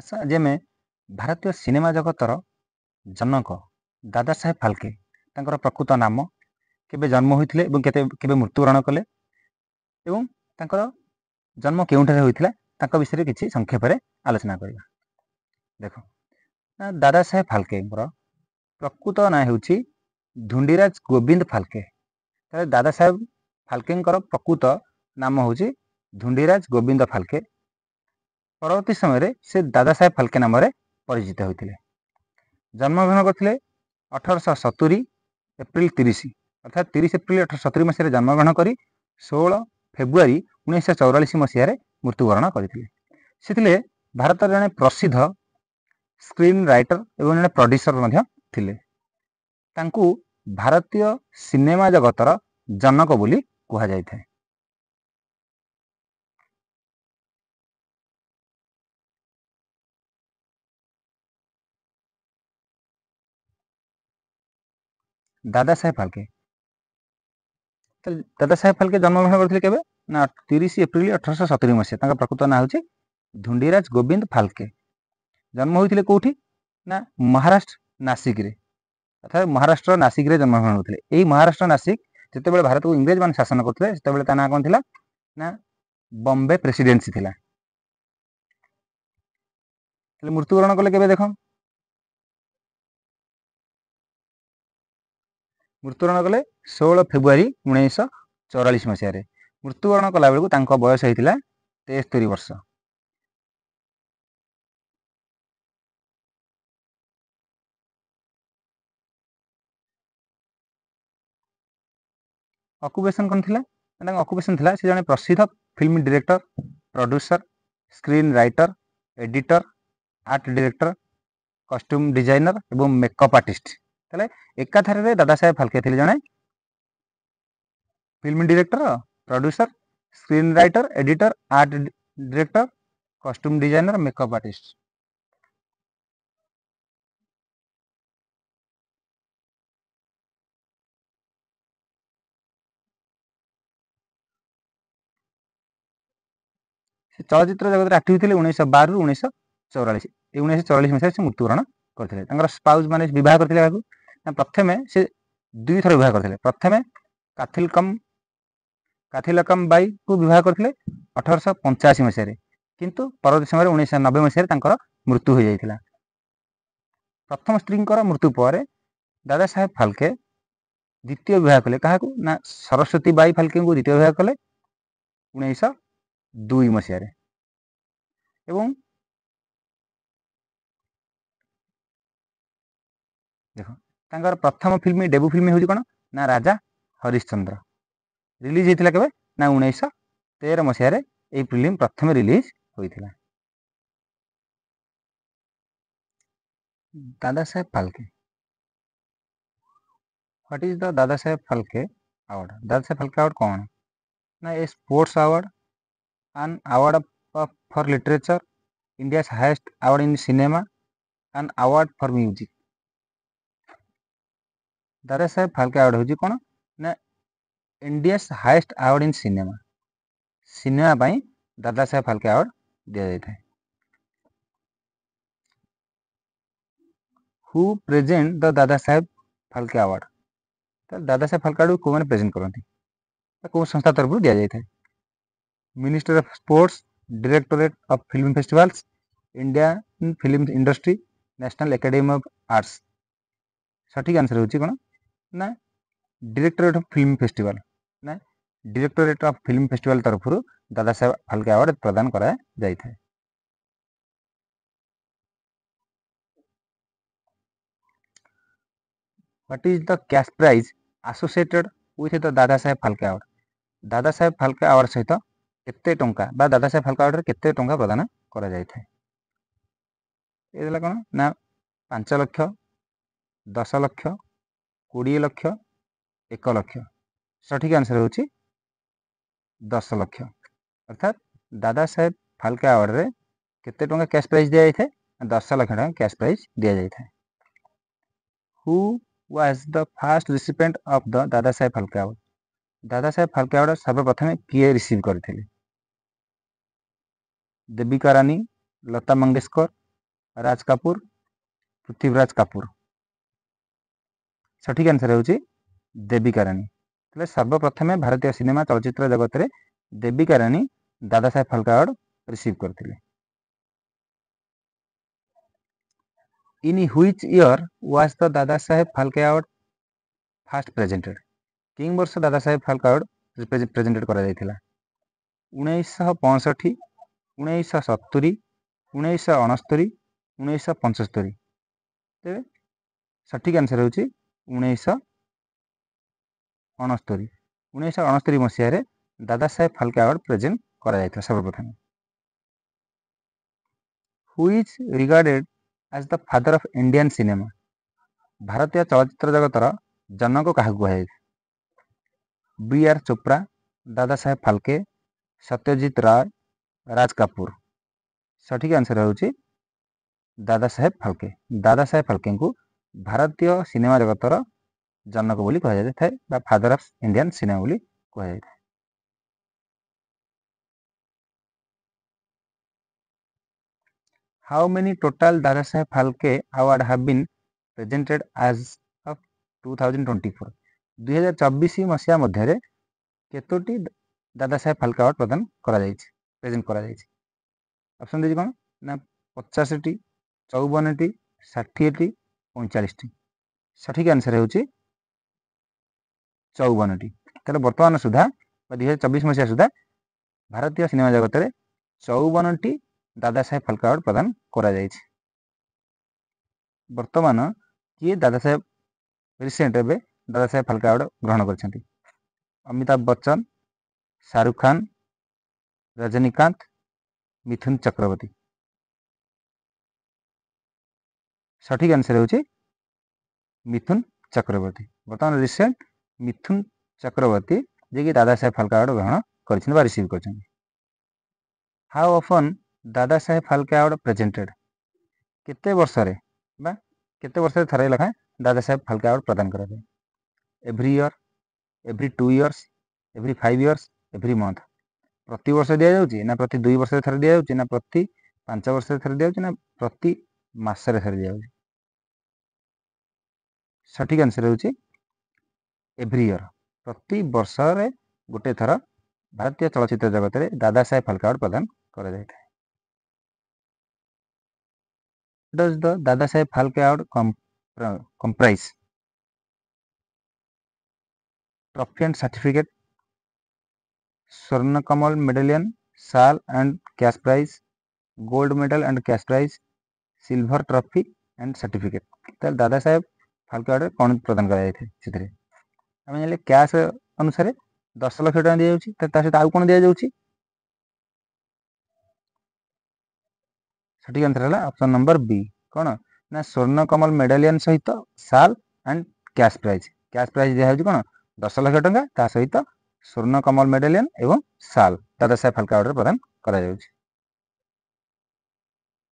ଆଚ୍ଛା ଆଜି ଆମେ ଭାରତୀୟ ସିନେମା ଜଗତର ଜନକ ଦାଦା ସାହେବ ଫାଲକେ ତାଙ୍କର ପ୍ରକୃତ ନାମ କେବେ ଜନ୍ମ ହୋଇଥିଲେ ଏବଂ କେତେ କେବେ ମୃତ୍ୟୁବରଣ କଲେ ଏବଂ ତାଙ୍କର ଜନ୍ମ କେଉଁଠାରେ ହୋଇଥିଲା ତାଙ୍କ ବିଷୟରେ କିଛି ସଂକ୍ଷେପରେ ଆଲୋଚନା କରିବା ଦେଖ ଦାଦା ସାହେବ ଫାଲକେଙ୍କର ପ୍ରକୃତ ନାଁ ହେଉଛି ଧୁଣ୍ଡିରାଜ ଗୋବିନ୍ଦ ଫାଲକେ ତାହେଲେ ଦାଦା ସାହେବ ଫାଲକେଙ୍କର ପ୍ରକୃତ ନାମ ହେଉଛି ଧୁଣ୍ଡିରାଜ ଗୋବିନ୍ଦ ଫାଲକେ ପରବର୍ତ୍ତୀ ସମୟରେ ସେ ଦାଦା ସାହେବ ଫାଲକେ ନାମରେ ପରିଚିତ ହୋଇଥିଲେ ଜନ୍ମଗ୍ରହଣ କରିଥିଲେ ଅଠରଶହ ସତୁରି ଏପ୍ରିଲ ତିରିଶ ଅର୍ଥାତ୍ ତିରିଶ ଏପ୍ରିଲ ଅଠରଶହ ସତୁରି ମସିହାରେ ଜନ୍ମଗ୍ରହଣ କରି ଷୋହଳ ଫେବୃଆରୀ ଉଣେଇଶହ ଚଉରାଳିଶ ମସିହାରେ ମୃତ୍ୟୁବରଣ କରିଥିଲେ ସେ ଥିଲେ ଭାରତର ଜଣେ ପ୍ରସିଦ୍ଧ ସ୍କ୍ରିନ୍ ରାଇଟର ଏବଂ ଜଣେ ପ୍ରଡ୍ୟୁସର ମଧ୍ୟ ଥିଲେ ତାଙ୍କୁ ଭାରତୀୟ ସିନେମା ଜଗତର ଜନକ ବୋଲି କୁହାଯାଇଥାଏ দাদা সাহেব ফালকে দাদা সাহেব ফালকে জন্মগ্রহণ করেছিল কেবে না তিরিশ এপ্রিল অঠরশ সতুরি মশায় তাঁর প্রকৃত না হচ্ছে ধুন্ডিরাজ গোবিন্দ ফালকে জন্ম হয়েছিল কোটি না মহারাষ্ট্র নাসিকরে অর্থাৎ মহারাষ্ট্র নাসিকরে জন্মগ্রহণ হয়েছিল এই মহারাষ্ট্র নাসিক যেতবে ভারতকে ইংরেজ মানে শাসন করলে সেতবে তা নাঁ কম লা না বম্বে প্রেসিডেন্সি লা মৃত্যুবরণ কলে কেবে দেখ ମୃତ୍ୟୁବରଣ କଲେ ଷୋହଳ ଫେବୃଆରୀ ଉଣେଇଶହ ଚଉରାଳିଶ ମସିହାରେ ମୃତ୍ୟୁବରଣ କଲାବେଳକୁ ତାଙ୍କ ବୟସ ହୋଇଥିଲା ତେସ୍ତରୀ ବର୍ଷ ଅକୁପେସନ୍ କ'ଣ ଥିଲା ତାଙ୍କ ଅକୁପେସନ୍ ଥିଲା ସେ ଜଣେ ପ୍ରସିଦ୍ଧ film director producer screen writer editor art director costume designer ଏବଂ ମେକଅପ୍ ଆର୍ଟିଷ୍ଟ ତାହେଲେ ଏକାଥରରେ ଦାଦା ସାହେବ ଫାଲକେ ଥିଲେ ଜଣେ film director producer screen writer editor art director costume designer makeup artist ସେ ଚଳଚ୍ଚିତ୍ର ଜଗତରେ ଆକ୍ଟିଭ୍ ଥିଲେ ଉଣେଇଶହ ବାରରୁ ଉଣେଇଶହ ଚଉରାଳିଶ ଏ ଉଣେଇଶହ ଚଉରାଳିଶ ମସିହାରେ ସେ ମୃତ୍ୟୁବରଣ କରିଥିଲେ ତାଙ୍କର ସ୍ପାଉଜ୍ ମାନେ ବିବାହ କରିଥିଲେ କାହାକୁ ନା ପ୍ରଥମେ ସେ ଦୁଇଥର ବିବାହ କରିଥିଲେ ପ୍ରଥମେ କାଥିଲକମ୍ କାଥିଲକମ୍ ବାଇକୁ ବିବାହ କରିଥିଲେ ଅଠରଶହ ପଞ୍ଚାଅଶୀ ମସିହାରେ କିନ୍ତୁ ପରବର୍ତ୍ତୀ ସମୟରେ ଉଣେଇଶହ ନବେ ମସିହାରେ ତାଙ୍କର ମୃତ୍ୟୁ ହୋଇଯାଇଥିଲା ପ୍ରଥମ ସ୍ତ୍ରୀଙ୍କର ମୃତ୍ୟୁ ପରେ ଦାଦା ସାହେବ ଫାଲକେ ଦ୍ୱିତୀୟ ବିବାହ କଲେ କାହାକୁ ନା ସରସ୍ୱତୀ ବାଇ ଫାଲକେଙ୍କୁ ଦ୍ୱିତୀୟ ବିବାହ କଲେ ଉଣେଇଶହ ଦୁଇ ମସିହାରେ ଏବଂ देख प्रथम फिल्म डेबू फिल्म हूँ कौन ना राजा हरिश्चंद्र रिलीज होता के उन्नीस तेर मसीह फिल्म प्रथम रिलीज होता Dada Saheb Phalke what is the Dada Saheb Phalke award दादा साहेब फाल्के आवार्ड कौन ना a sports award and award for literature India highest award in cinema and award for music Dada Saheb Phalke award हूँ कौन ना India highest award in cinema cinema Dada Saheb Phalke award दि जाए who present the Dada Saheb Phalke award तो दादा Saheb Phalke award को मैंने present करती कौन संस्था तरफ दि जाए minister of sports directorate of film festivals India film industry national academy of arts सठिक आंसर हो ନା ডিরেক্টরেট অফ ফিল্ম ফেস্টিভাল না ডিরেক্টরেট অফ ফিল্ম ফেস্টিভাল তরফর দাদা সাহেব ফালকে আওয়ার্ড প্রদান করা যাইଥାଏ what is the cash prize associated with the Dada Saheb Phalke award দাদা সাহেব ফালকে আওয়ার্ড সহিত কেতে টঙ্কা বা দাদা সাহেব ফালকে আওয়ার্ডরে কেতে টঙ্কা প্রদান করা যাইଥାଏ এগুলা কোন না পাঁচ লক্ষ দশ লক্ষ कोड़े लक्ष एक लक्ष सठिक आंसर हो दस लक्ष अर्थात दादा साहेब फाल्के आवार्ड में कते टा क्या प्राइज दि जाए दस लक्ष टा क्या प्राइज दि जाए who was the first recipient of the Dada Saheb Phalke award दादा साहेब फाल्के आवार्ड सर्वप्रथमें किए रिसीव करते देविका रानी लता मंगेशकर राज कपूर पृथ्वीराज कपूर সঠিক আনসার ହେଉଛି দেবিকারানী তাহলে সর্বপ্রথমে ভারতীয় সিনেমা চলচ্চিত্র জগতের দেবিকারানী দাদা সাহেব ফালকে আওয়ার্ড রিসিভ করে in which year was the Dada Saheb Phalke award first presented কেউ বর্ষ দাদা সাহেব ফালকে আওয়ার্ড প্রেজেন্টেড করা যাইছিল ଉଣେଇଶହ ପଞ୍ଚଷଠି ଉଣେଇଶହ ସତୁରି ଉଣେଇଶହ ଅଣସ୍ତରି ଉଣେଇଶହ ପଞ୍ଚସ୍ତରୀ ତେବେ ସଠିକ୍ ଆନ୍ସର୍ ହେଉଛି ଉଣେଇଶହ ଅଣସ୍ତରୀ ଉଣେଇଶହ ଅଣସ୍ତରୀ ମସିହାରେ ଦାଦା ସାହେବ ଫାଲକେ ଆୱାର୍ଡ଼ ପ୍ରେଜେଣ୍ଟ କରାଯାଇଥିଲା ସର୍ବପ୍ରଥମେ who is regarded as the father of Indian cinema ଭାରତୀୟ ଚଳଚ୍ଚିତ୍ର ଜଗତର ଜନକ କାହାକୁ କୁହାଯାଇଛି ବି ଆର୍ ଚୋପ୍ରା ଦାଦା ସାହେବ ଫାଲକେ ସତ୍ୟଜିତ ରାୟ ରାଜ କାପୁର ସଠିକ୍ ଆନ୍ସର୍ ହେଉଛି ଦାଦା ସାହେବ ଫାଲକେ ଦାଦା ସାହେବ ଫାଲକେଙ୍କୁ ଭାରତୀୟ ସିନେମା ଜଗତର ଜନକ ବୋଲି କୁହାଯାଇଥାଏ ବା ଫାଦର ଅଫ୍ ଇଣ୍ଡିଆନ୍ ସିନେମା ବୋଲି କୁହାଯାଇଥାଏ how many total Dada Saheb Phalke award have been presented as of two thousand twenty four ଦୁଇହଜାର ଚବିଶ ମସିହା ମଧ୍ୟରେ କେତୋଟି ଦାଦା ସାହେବ ଫାଲକେ ଆୱାର୍ଡ ପ୍ରଦାନ କରାଯାଇଛି ପ୍ରେଜେଣ୍ଟ କରାଯାଇଛି ଅପସନ୍ ଦେଇଛି କ'ଣ ନା ପଚାଶଟି ଚଉବନଟି ଷାଠିଏଟି ପଇଁଚାଳିଶଟି ସଠିକ୍ ଆନ୍ସର ହେଉଛି ଚଉବନଟି ତେଣୁ ବର୍ତ୍ତମାନ ସୁଦ୍ଧା ବା ଦୁଇ ହଜାର ଚବିଶ ମସିହା ସୁଦ୍ଧା ଭାରତୀୟ ସିନେମା ଜଗତରେ ଚଉବନଟି ଦାଦା ସାହେବ ଫାଲକ ଆୱାର୍ଡ଼ ପ୍ରଦାନ କରାଯାଇଛି ବର୍ତ୍ତମାନ କିଏ ଦାଦା ସାହେବ ରିସେଣ୍ଟ ଏବେ ଦାଦା ସାହେବ ଫାଲକ ଆୱାର୍ଡ଼ ଗ୍ରହଣ କରିଛନ୍ତି ଅମିତାଭ ବଚ୍ଚନ ଶାହରୁଖ ଖାନ୍ ରଜନୀକାନ୍ତ ମିଥୁନ ଚକ୍ରବର୍ତ୍ତୀ সঠিক আনসার হচ্ছে মিথুন চক্রবর্তী বর্তমান রিসেন্ট মিথুন চক্রবর্তী যিনি দাদা সাহেব ফালকে আওয়ার্ড গ্রহণ করেছেন বা রিসিভ করেছেন হাউ অফন দাদা সাহেব ফালকে আওয়ার্ড প্রেজেন্টেড কেতে বর্ষরে বা কেতে বর্ষরে থরে লেখায় দাদা সাহেব ফালকে আওয়ার্ড প্রদান করা যায় every year every two years every five years every month প্রতি বর্ষ দিয়াযাଉଛି না প্রতি দুই বর্ষে থরে দিয়াযাଉଛି না প্রতি ପାଞ୍ଚ ବର୍ଷରେ ଥରେ ଦିଆଯାଉଛି ନା ପ୍ରତି ମାସରେ ଥରେ ଦିଆଯାଉଛି ସଠିକ୍ ଆନ୍ସର୍ ହେଉଛି ଏଭ୍ରି ଇୟର୍ ପ୍ରତି ବର୍ଷରେ ଗୋଟେ ଥର ଭାରତୀୟ ଚଳଚ୍ଚିତ୍ର ଜଗତରେ ଦାଦା ସାହେବ ଫାଲକାୱାର୍ଡ଼ ପ୍ରଦାନ କରାଯାଇଥାଏ does the Dada Saheb Phalke award comprise trophy and certificate Swarna Kamal medallion shawl and cash prize gold medal and cash prize silver trophy and certificate তাহলে দাদা সাহেব ଫାଲତୁ ଆଡ଼େ କ'ଣ ପ୍ରଦାନ କରାଯାଇଥାଏ ସେଥିରେ ଆମେ ଜାଣିଲେ କ୍ୟାସ୍ ଅନୁସାରେ ଦଶ ଲକ୍ଷ ଟଙ୍କା ଦିଆଯାଉଛି ତା ସହିତ ଆଉ କ'ଣ ଦିଆଯାଉଛି ସଠିକ ଆନ୍ସର ହେଲା ଅପସନ୍ ନମ୍ବର ବି କ'ଣ ନା ସ୍ୱର୍ଣ୍ଣ କମଲ ମେଡ଼ାଲିଆନ୍ ସହିତ shawl and cash prize cash prize ଦିଆହେଉଛି କ'ଣ ଦଶ ଲକ୍ଷ ଟଙ୍କା ତା ସହିତ ସ୍ୱର୍ଣ୍ଣ କମଲ ମେଡାଲିୟନ ଏବଂ ସାଲ୍ ଦାଦାସାହେବ ଫାଲକା ଆଡ଼ରେ ପ୍ରଦାନ କରାଯାଉଛି